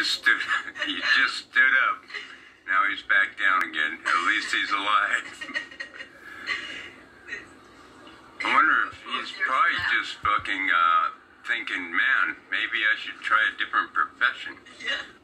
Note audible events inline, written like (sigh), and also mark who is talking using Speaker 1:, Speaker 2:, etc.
Speaker 1: just stood. (laughs) He just stood up. Now he's back down again. At least he's alive. I wonder if he's probably just fucking uh, thinking, man, maybe I should try a different profession.
Speaker 2: Yeah.